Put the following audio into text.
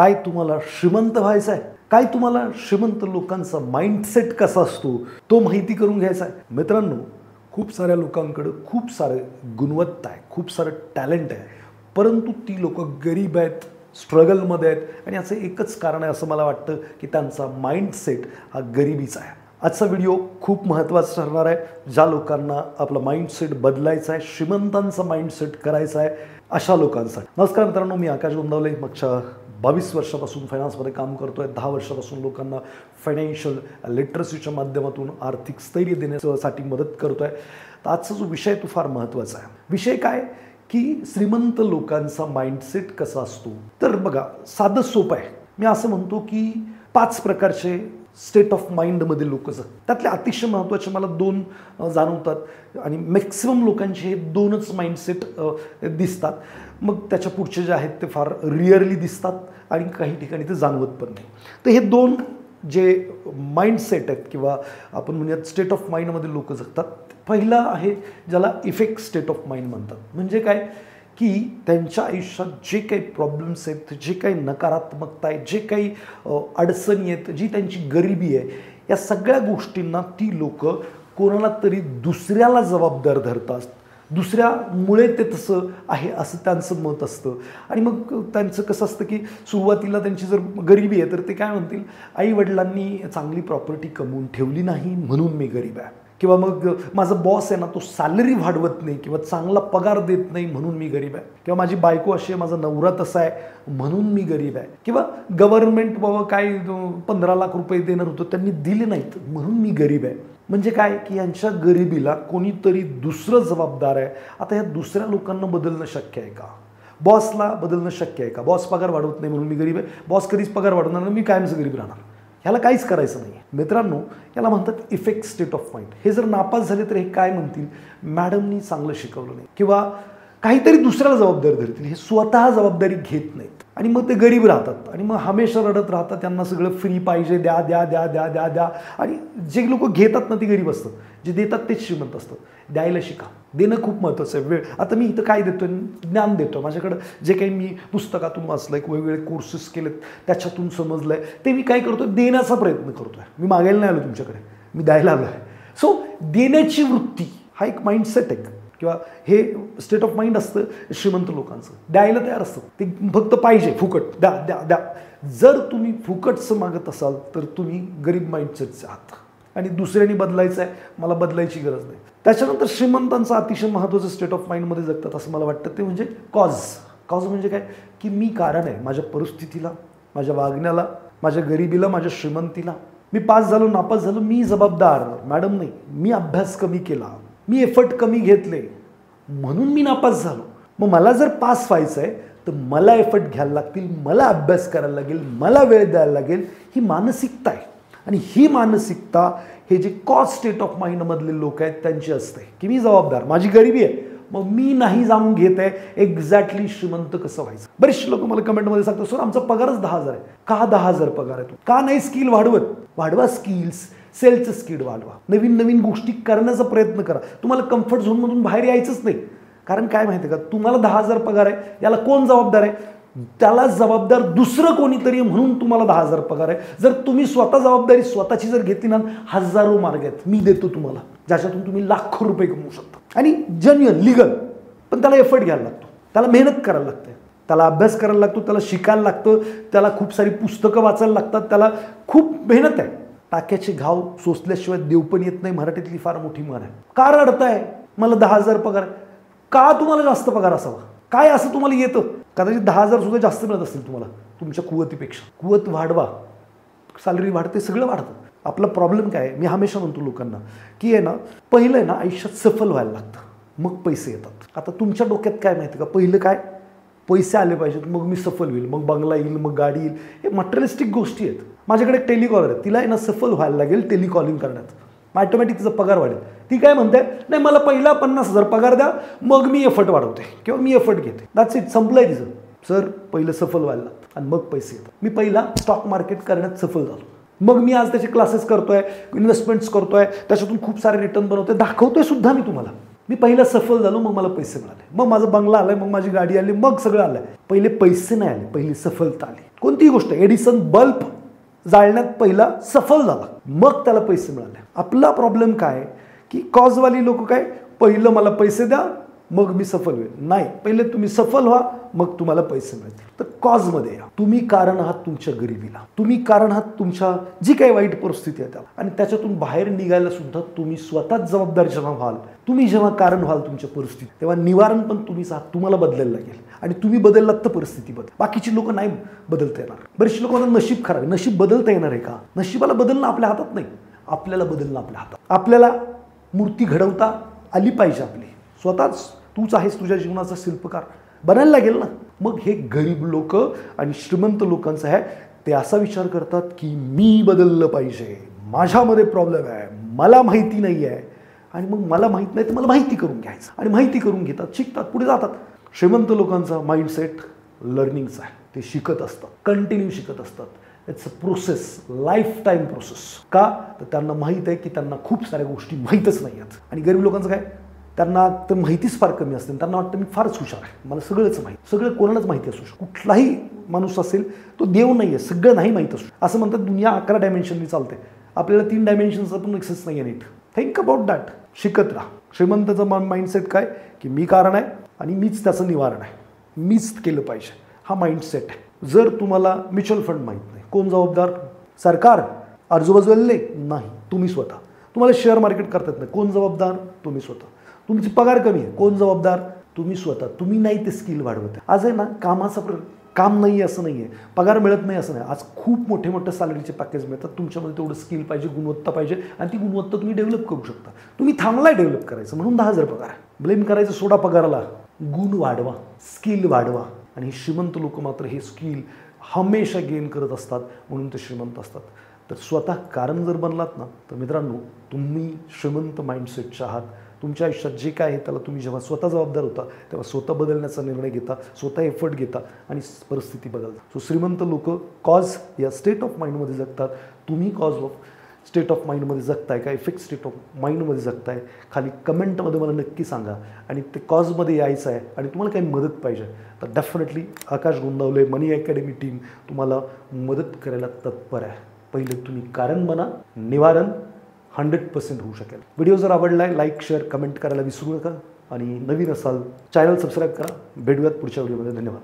काय तुम्हाला श्रीमंत व्हायचं आहे काय तुम्हाला श्रीमंत लोकांचा माइंडसेट कसा असतो? तो माहिती करून घ्यायचा आहे. मित्रांनो खूप साऱ्या लोकांकडं खूप सारे गुणवत्ता आहे खूप सारं टॅलेंट आहे. परंतु ती लोक गरीब आहेत स्ट्रगलमध्ये आहेत. आणि असं एकच कारण आहे असं मला वाटतं की त्यांचा माइंडसेट हा गरिबीचा आहे. आजचा व्हिडिओ खूप महत्त्वाचा ठरणार आहे. ज्या लोकांना आपला माइंडसेट बदलायचा आहे श्रीमंतांचा माइंडसेट करायचा आहे अशा लोकांसाठी. नमस्कार मित्रांनो मी आकाश गोंदावले. मागच्या बावीस वर्षापासून फायनान्समध्ये काम करतो आहे दहा वर्षापासून लोकांना फायनान्शियल लिटरसीच्या माध्यमातून आर्थिक स्थैर्य देण्यासाठी मदत करतो आहे तर आजचा जो विषय तो फार महत्त्वाचा आहे. विषय काय? की श्रीमंत लोकांचा माइंडसेट कसा असतो? तर बघा साधं सोपं आहे. मी असं म्हणतो की पाच प्रकारचे स्टेट ऑफ माइंडमध्ये लोक जग. त्यातले अतिशय महत्त्वाचे मला दोन जाणवतात आणि मॅक्सिमम लोकांचे हे दोनच माइंडसेट दिसतात. मग त्याच्या पुढचे जे आहेत ते फार रिअरली दिसतात आणि काही ठिकाणी ते जाणवत पण नाही. तर हे दोन जे माइंडसेट आहेत किंवा आपण म्हणूयात स्टेट ऑफ माइंडमध्ये लोक जगतात पहिला आहे ज्याला इफेक्ट स्टेट ऑफ माइंड म्हणतात. म्हणजे काय? की त्यांच्या आयुष्यात जे काही प्रॉब्लेम्स आहेत जे काही नकारात्मकता आहे जे काही अडचणी आहेत जी त्यांची गरिबी आहे या सगळ्या गोष्टींना ती लोक कोणाला तरी दुसऱ्याला जबाबदार धरतात. दुसऱ्यामुळे ते तसं आहे असं त्यांचं मत असतं. आणि मग त्यांचं कसं असतं की सुरुवातीला त्यांची जर गरिबी आहे तर ते काय म्हणतील? आई वडिलांनी चांगली प्रॉपर्टी कमवून ठेवली नाही म्हणून मी गरीब आहे. किंवा मग माझा बॉस आहे ना तो सॅलरी वाढवत नाही किंवा चांगला पगार देत नाही म्हणून मी गरीब आहे. किंवा माझी बायको अशी आहे माझा नवरा तसा आहे म्हणून मी गरीब आहे. किंवा गव्हर्नमेंट बाबा काय पंधरा लाख रुपये देणार होतं त्यांनी दिले नाहीत म्हणून मी गरीब आहे. म्हणजे काय? की यांच्या गरिबीला कोणीतरी दुसरं जबाबदार आहे. आता ह्या दुसऱ्या लोकांना बदलणं शक्य आहे का? बॉसला बदलणं शक्य आहे का? बॉस पगार वाढवत नाही म्हणून मी गरीब आहे. बॉस कधीच पगार वाढवणार मी कायमचं गरीब राहणार. ह्याला काहीच करायचं नाही मित्रांनो याला म्हणतात इफेक्ट स्टेट ऑफ माइंड हे जर नापास झाले तर हे काय म्हणतील? मॅडमनी चांगलं शिकवलं नाही. किंवा काहीतरी दुसऱ्याला जबाबदारी धरतील. हे स्वतः जबाबदारी घेत नाहीत. आणि मग ते गरीब राहतात. आणि मग हमेशा रडत राहतात. त्यांना सगळं फ्री पाहिजे द्या द्या द्या द्या द्या द्या. आणि जे लोक घेतात ना ते गरीब असतात. जे देतात तेच श्रीमंत असतात. द्यायला शिका. देणं खूप महत्त्वाचं आहे. वेळ. आता मी इथं काय देतो ज्ञान देतो माझ्याकडं जे काही मी पुस्तकातून वाचलं आहे वेगवेगळे कोर्सेस केलेत त्याच्यातून समजलं आहे ते मी काय करतो देण्याचा प्रयत्न करतो आहे मी मागायला नाही आलो तुमच्याकडे. मी द्यायला आलो आहे सो देण्याची वृत्ती हा एक माइंडसेट आहे. किंवा हे स्टेट ऑफ माइंड असतं श्रीमंत लोकांचं. द्यायला तयार असतं. ते फक्त पाहिजे फुकट. द्या द्या द्या. जर तुम्ही फुकटचं मागत असाल तर तुम्ही गरीब माइंडसेटचे आहात. आणि दुसऱ्याने बदलायचं आहे मला बदलायची गरज नाही. त्याच्यानंतर श्रीमंतांचं अतिशय महत्त्वाचं स्टेट ऑफ माइंडमध्ये जगतात असं मला वाटतं ते म्हणजे कॉज कॉज म्हणजे काय? की मी कारण आहे माझ्या परिस्थितीला माझ्या वागण्याला माझ्या गरिबीला माझ्या श्रीमंतीला. मी पास झालो नापास झालो मी जबाबदार. मॅडम नाही. मी अभ्यास कमी केला. मी एफर्ट कमी घेतले. म्हणून मी नापास झालो. मग मला जर पास व्हायचं आहे तर मला एफर्ट घ्यायला लागतील मला अभ्यास करायला लागेल मला वेळ द्यायला लागेल ही मानसिकता आहे. आणि ही मानसिकता हे जे कॉस्ट स्टेट ऑफ माइंडमधले लोक आहेत त्यांची असते. की मी जबाबदार माझी गरिबी आहे. मग मी नाही जाणून घेत आहे एक्झॅक्टली श्रीमंत कसं व्हायचं. बरेचसे लोक मला कमेंटमध्ये सांगतात सर आमचा पगारच दहा हजार आहे. का दहा हजार पगार आहे का नाही स्किल वाढवत? वाढवा स्किल्स सेलचं स्किड वाढवा. नवीन नवीन गोष्टी करण्याचा प्रयत्न करा. तुम्हाला कम्फर्ट झोनमधून बाहेर यायचंच नाही. कारण काय माहिती आहे का? तुम्हाला दहा हजार पगार आहे. याला कोण जबाबदार आहे? त्याला जबाबदार दुसरं कोणीतरी म्हणून तुम्हाला दहा हजार पगार आहे. जर तुम्ही स्वतः जबाबदारी स्वतःची जर घेतली ना हजारो मार्ग आहेत. मी देतो तुम्हाला. ज्याच्यातून तुम्ही लाखो रुपये कमवू शकता. आणि जन्युअन लिगल पण त्याला एफर्ट घ्यायला लागतो. त्याला मेहनत करायला लागते. त्याला अभ्यास करायला लागतो. त्याला शिकायला लागतं. त्याला खूप सारी पुस्तकं वाचायला लागतात. त्याला खूप मेहनत आहे. टाक्याचे घाव सोसल्याशिवाय देव पण येत नाही. मराठीतली फार मोठी म्हण आहे. का रडताय मला दहा हजार पगार का तुम्हाला जास्त पगार असावा? काय असं तुम्हाला येतं? कदाचित दहा हजार सुद्धा जास्त मिळत असतील तुम्हाला तुमच्या कुवतीपेक्षा. कुवत वाढवा. सॅलरी वाढते सगळं वाढतं. आपला प्रॉब्लेम काय आहे? मी हमेशा म्हणतो लोकांना की आहे ना पहिलं आहे ना आयुष्यात सफल व्हायला लागतं. मग पैसे येतात. आता तुमच्या डोक्यात काय माहिती का? पहिलं काय? पैसे आले पाहिजेत मग मी सफल होईल मग बंगला येईल मग गाडी येईल. हे मटेरियलिस्टिक गोष्टी आहेत. माझ्याकडे एक टेलिकॉलर आहे तिला आहे ना सफल व्हायला लागेल टेलिकॉलिंग करण्यात. ऑटोमॅटिक तिचा पगार वाढेल. ती काय म्हणते? नाही मला पहिला पन्नास हजार पगार द्या मग मी एफर्ट वाढवते किंवा मी एफर्ट घेते. दॅट्स इट संपलंय तिचं. सर पहिलं सफल व्हायला आणि मग पैसे येतात. मी पहिला स्टॉक मार्केट करण्यात सफल झालो. मग मी आज त्याचे क्लासेस करतोय इन्व्हेस्टमेंट्स करतोय त्याच्यातून खूप सारे रिटर्न बनवतोय. दाखवतोय सुद्धा मी तुम्हाला. मी पहिला सफल झालो मग मला पैसे मिळाले. मग माझं बंगला आलाय मग माझी गाडी आली मग सगळं आलंय. पहिले पैसे नाही आले पहिली सफलता आली. कोणतीही गोष्ट एडिसन बल्ब जाळण्यात पहिला सफल झाला. मग त्याला पैसे मिळाले. आपला प्रॉब्लेम काय? की कॉजवाली लोक काय? पहिलं मला पैसे द्या मग मी सफल होईल. नाही पहिले तुम्ही सफल व्हा मग तुम्हाला पैसे मिळतील. तर कॉजमध्ये या. तुम्ही कारण आहात तुमच्या गरिबीला. तुम्ही कारण आहात तुमच्या जी काही वाईट परिस्थिती आहे त्याला. आणि त्याच्यातून बाहेर निघायला सुद्धा तुम्ही स्वतःच जबाबदार जेव्हा व्हाल तुम्ही जेव्हा कारण व्हाल तुमच्या परिस्थितीत तेव्हा निवारण पण तुम्हीच आहात तुम्हाला बदलायला लागेल. आणि तुम्ही बदललात तर परिस्थिती बदल. बाकीची लोक नाही बदलता येणार. बरेचशी लोक म्हणतात नशीब खराब आहे. नशीब बदलता येणार आहे का? नशिबाला बदलणं आपल्या हातात नाही. आपल्याला बदलणं आपल्या हातात. आपल्याला मूर्ती घडवता आली पाहिजे आपली. स्वतःच तूच आहेस तुझ्या जीवनाचा शिल्पकार. बनायला लागेल ना. मग हे गरीब लोक आणि श्रीमंत लोकांचं आहे ते असा विचार करतात की मी बदललं पाहिजे. माझ्यामध्ये प्रॉब्लेम आहे. मला माहिती नाही आहे. आणि मग मला माहीत नाही तर मला माहिती करून घ्यायचं. आणि माहिती करून घेतात शिकतात पुढे जातात. श्रीमंत लोकांचा माइंडसेट लर्निंगचा आहे. ते शिकत असतात कंटिन्यू शिकत असतात. It's a process lifetime process का? तर त्यांना माहीत आहे की त्यांना खूप साऱ्या गोष्टी माहीतच नाही आहेत. आणि गरीब लोकांचं काय? त्यांना तर माहितीच फार कमी असते. त्यांना वाटतं मी फारच हुशार आहे. मला सगळंच माहिती सगळं कोणालाच माहिती असू शकतो कुठलाही माणूस असेल तो देव नाही आहे सगळं नाही माहीत असू असं म्हणतात दुनिया अकरा डायमेन्शननी चालते. आपल्याला तीन डायमेन्शनचा पण एक्सेस नाही आहे नीट. थिंक अबाउट दॅट शिकत राहा. श्रीमंताचं माइंडसेट काय? की मी कारण आहे आणि मीच त्याचं निवारण आहे. मीच केलं पाहिजे. हा माइंडसेट आहे. जर तुम्हाला म्युच्युअल फंड माहीत नाही कोण जबाबदार? सरकार. आजूबाजूला नाही. तुम्ही स्वतः. तुम्हाला शेअर मार्केट करता येत नाही. कोण जबाबदार? तुम्ही स्वतः. तुमची पगार कमी आहे. कोण जबाबदार? तुम्ही स्वतः. तुम्ही नाही ते स्किल वाढवत. आज आहे ना कामाचा प्र काम नाही आहे असं नाही आहे पगार मिळत नाही असं नाही. आज खूप मोठे मोठे सॅलरीचे पॅकेज मिळतात. तुमच्यामध्ये तेवढं स्किल पाहिजे गुणवत्ता पाहिजे आणि ती गुणवत्ता तुम्ही डेव्हलप करू शकता. तुम्ही थांबलाय डेव्हलप करायचं. म्हणून दहा हजार पगार आहे. ब्लेम करायचं सोडा पगाराला. गुण वाढवा. स्किल वाढवा. आणि हे श्रीमंत लोक मात्र हे स्किल हमेशा गेन करत असतात. म्हणून ते श्रीमंत असतात. तर स्वतः कारण जर बनलात ना तर मित्रांनो तुम्ही श्रीमंत माइंडसेटच्या आहात. तुमच्या आयुष्यात जे काय आहे त्याला तुम्ही जेव्हा स्वतः जबाबदार होता तेव्हा स्वतः बदलण्याचा निर्णय घेता स्वतः एफर्ट घेता आणि परिस्थिती बदलता. सो श्रीमंत लोक कॉज या स्टेट ऑफ माइंडमध्ये जगतात. तुम्ही कॉज ऑफ स्टेट ऑफ माइंडमध्ये जगताय का? इफेक्ट स्टेट ऑफ माइंडमध्ये जगताय? खाली कमेंटमध्ये मला नक्की सांगा. आणि ते कॉजमध्ये यायचं आहे आणि तुम्हाला काही मदत पाहिजे. तर definitely Aakash Gondawale money academy team तुम्हाला मदत करायला तत्पर आहे. पहिले तुम्ही कारण बना निवारण हंड्रेड पर्सेंट होऊ शकेल. व्हिडिओ जर आवडला आहे लाईक शेअर कमेंट करायला विसरू नका. आणि नवीन असाल चॅनल सबस्क्राईब करा. भेटूयात पुढच्या व्हिडिओमध्ये. धन्यवाद.